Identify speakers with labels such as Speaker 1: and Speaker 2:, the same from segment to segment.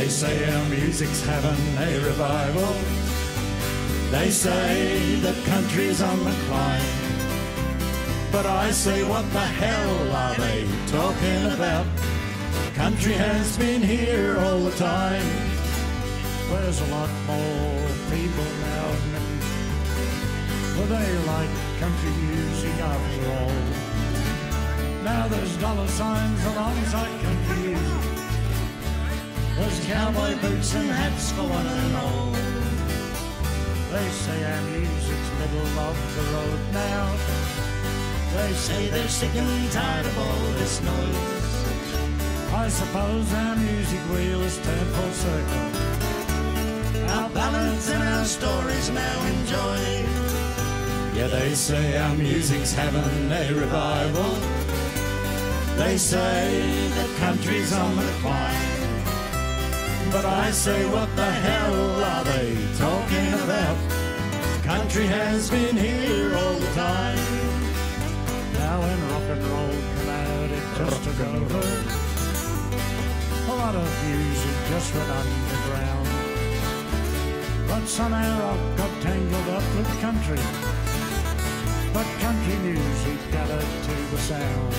Speaker 1: They say our music's having a revival. They say the country's on the climb. But I say, what the hell are they talking about? Country has been here all the time.
Speaker 2: There's a lot more people now than. But they like country music after all. Now there's dollar signs alongside country. There's cowboy boots and hats for one and all. They say our music's middle of the road now. They say they're sick and tired of all this noise. I suppose our music wheel has turned full circle. Our ballads and our stories now enjoy.
Speaker 1: Yeah, they say our music's having a revival. They say the country's on the climb. But I say, what the hell are they talking about? Country has been here all the time.
Speaker 2: Now when rock and roll came out, it just took over. A lot of music just went underground. But somehow rock got tangled up with country. But country music gathered to the sound.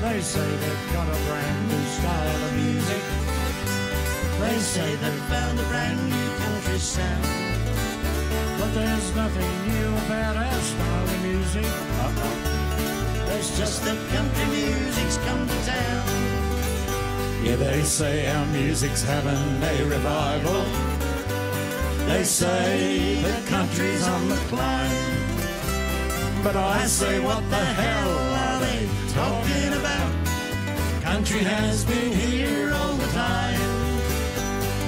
Speaker 2: They say they've got a brand new style of music. They say they've found a brand new country sound. But there's nothing new about our style of music. Uh-uh. It's just that country music's come to town.
Speaker 1: Yeah, they say our music's having a revival. They say the country's on the climb. But I say, what the hell are they talking about? Country has been here all the time.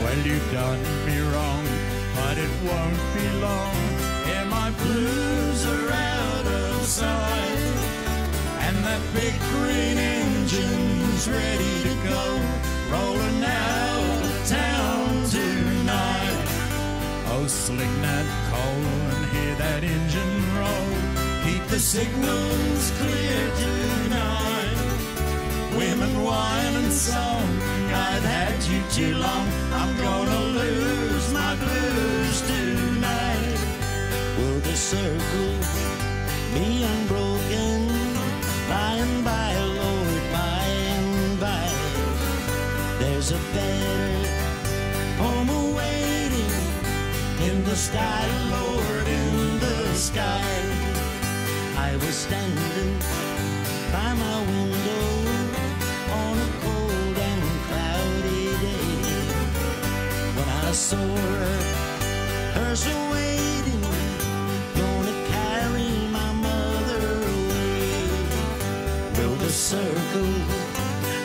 Speaker 2: Well, you've done me wrong, but it won't be long.
Speaker 1: And my blues are out of sight. And that big green engine's ready to go. Rolling out of town tonight.
Speaker 2: Oh, that coal and hear that engine roll.
Speaker 1: Keep the signals clear too long. I'm gonna lose my blues tonight.
Speaker 3: Will the circle be unbroken by and by, Lord, by and by? There's a better home awaiting in the sky, Lord, in the sky. I was standing by my window circle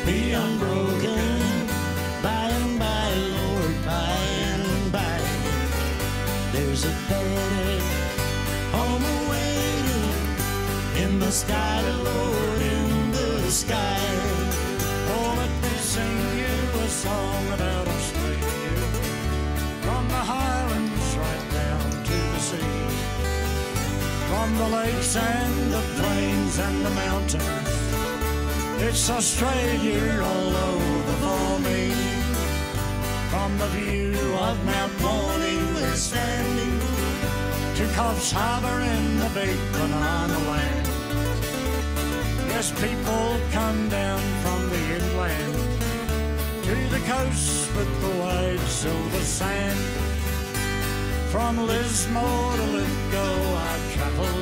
Speaker 3: be unbroken by and by, Lord, by and by? There's a better home awaiting in the sky, Lord, in the sky.
Speaker 2: Oh, me sing you a song about From the lakes and the plains and the mountains. It's Australia all over for me. From the view of Mount Morning we're standing to Coffs Harbour in the big banana land. Yes, people come down from the inland to the coast with the wide silver sand. From Lismore to Lithgow I travel,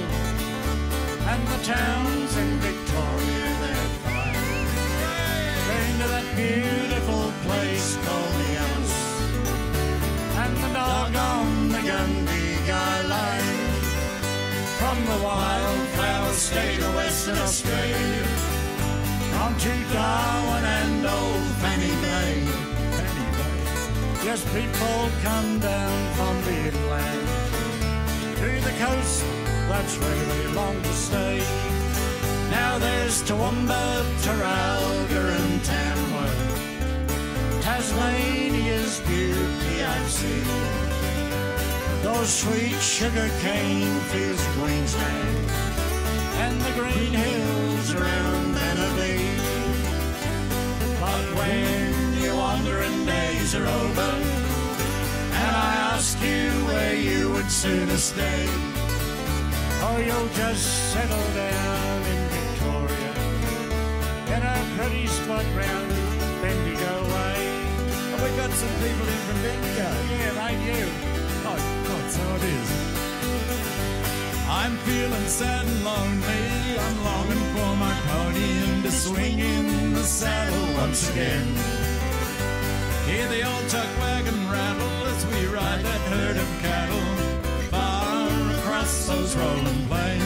Speaker 2: and the towns in Victoria they're fine. Been to that beautiful place called the Alice, and the dog on the Gundy line. From the wildflower state of Western Australia, on to Darwin and old Fanny Bay. Yes, people come down from the inland to the coast, that's they long to stay. Now there's Toowoomba, Taralga and Tamworth, Tasmania's beauty I've seen. Those sweet sugar cane fields Queensland and the green hills around Bannerby. But when you're wandering
Speaker 1: days are over, and I ask you where you would sooner stay.
Speaker 2: Oh, you'll just settle down in Victoria in a pretty spot round Bendigo Way.
Speaker 1: And we got some people in from Bendigo.
Speaker 2: Yeah, mate, you.
Speaker 1: Oh, God, so it is. I'm feeling sad and lonely. I'm longing for my pony and to swing in the saddle once again. Hear the old chuck wagon rattle as we ride that herd of cattle those rolling plains.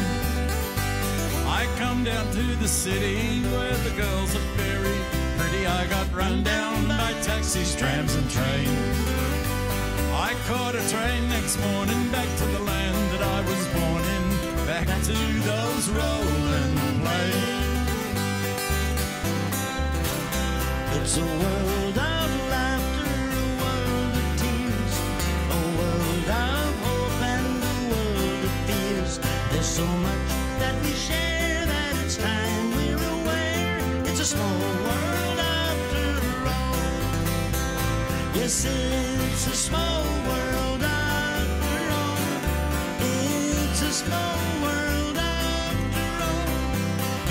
Speaker 1: I come down to the city where the girls are very pretty. I got run down by taxis, trams, and trains. I caught a train next morning back to the land that I was born in, back to those rolling plains.
Speaker 3: It's a world Yes, it's a small world after all. It's a small world after all.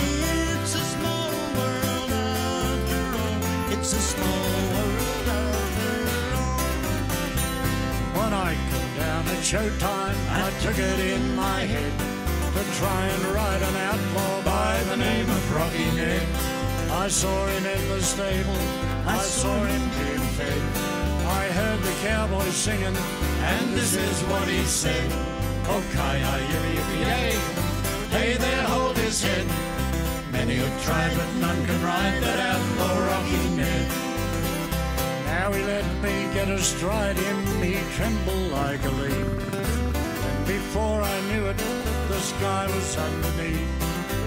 Speaker 3: It's a small world after all. It's a small world after all.
Speaker 2: When I come down at showtime, I took it in my head to try and ride an outlaw by the name of Rocky Ned. I saw him in the stable, I saw him being fed. Heard the cowboy singing,
Speaker 1: And this is what he said. Oh, kaya yippee yippee yay. Hey there, hold his head. Many have tried, but none can ride that outlaw Rocky Ned.
Speaker 2: now he let me get astride him, he trembled like a leaf. And before I knew it, the sky was underneath.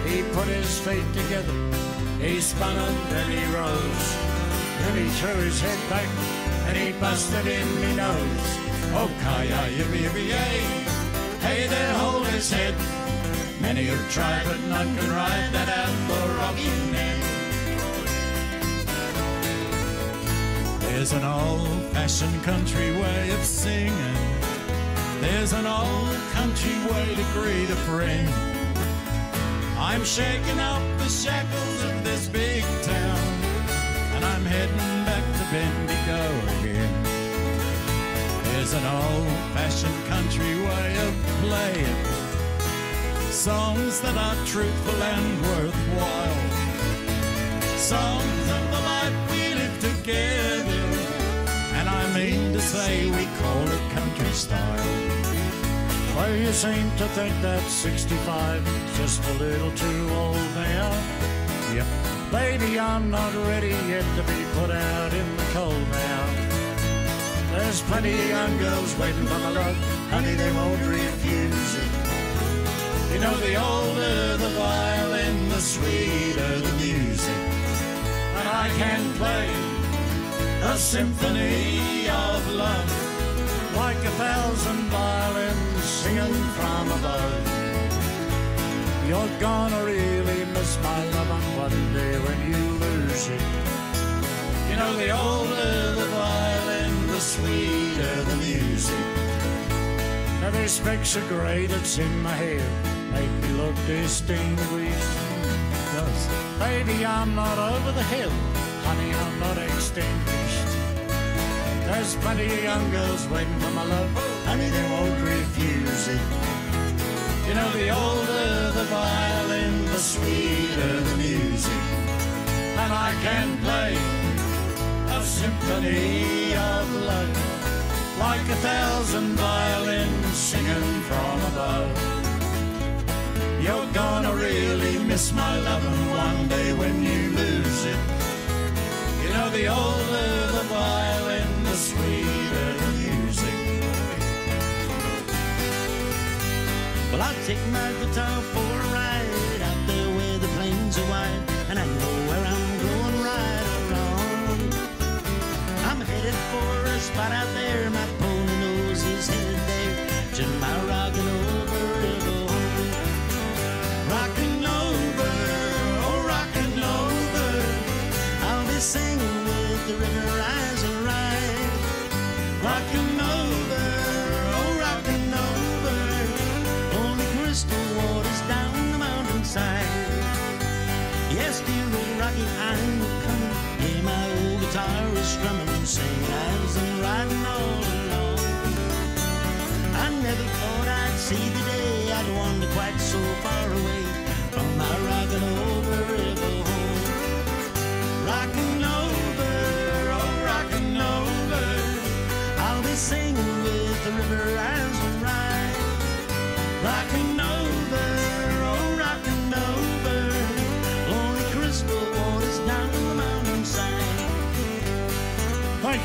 Speaker 2: He put his feet together, he spun and then he rose. Then he threw his head back and he busted in me nose.
Speaker 1: Oh, kaya yippee yippee yay. Hey there, hold his head. Many have tried, but none can ride that outlaw Rocky Ned. There's an old-fashioned country way of singing. There's an old country way to greet a friend. I'm shaking out the shackles of this big town, and I'm heading to Bendigo again. There's an old-fashioned country way of playing songs that are truthful and worthwhile. Songs of the life we live together, and I mean to say we call it country style.
Speaker 2: Well, you seem to think that 65 is just a little too old now.
Speaker 1: Yep.
Speaker 2: Baby, I'm not ready yet to be put out in the cold now. There's plenty of young girls waiting for my love. Honey, they won't refuse it.
Speaker 1: You know, the older the violin, the sweeter the music. And I can play a symphony of love.
Speaker 2: Like a thousand violins singing from above. You're gonna really miss my love on one day when you lose it.
Speaker 1: You know, the older the violin, the sweeter the music.
Speaker 2: Now these specks are great, it's in my hair, make me look distinguished. Baby, I'm not over the hill, honey, I'm not extinguished. There's plenty of young girls waiting for my love, honey, they won't refuse it.
Speaker 1: You know, the older the violin, the sweeter the music. And I can play a symphony of love, like a thousand violins singing from above. You're gonna really miss my loving one day when you lose it. You know, the older the violin, the sweeter
Speaker 3: I'll take my guitar for a ride out there where the plains are wide, and I know where I'm going right wrong. I'm headed for a spot out there, my strumming and singing as I'm riding all along. I never thought I'd see the day I'd wander quite so far away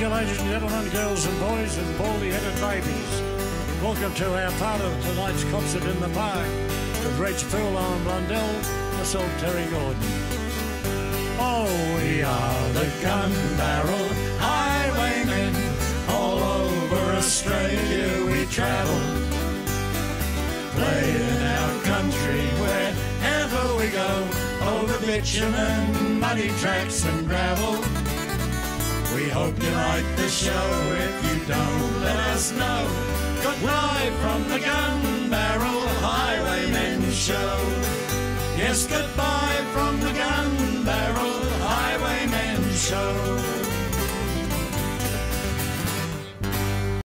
Speaker 2: you, ladies and gentlemen, girls and boys, and baldy-headed babies. Welcome to our part of tonight's concert in the park with Reg Poole Owen Blundell, myself, Terry Gordon.
Speaker 1: Oh, we are the Gunbarrel Highway Men. All over Australia we travel. Playing our country wherever we go. Over bitumen, muddy tracks and gravel. We hope you like the show. If you don't, let us know. Goodbye from the Gunbarrel Highway Men Show. Yes, goodbye from the Gunbarrel Highway Men Show.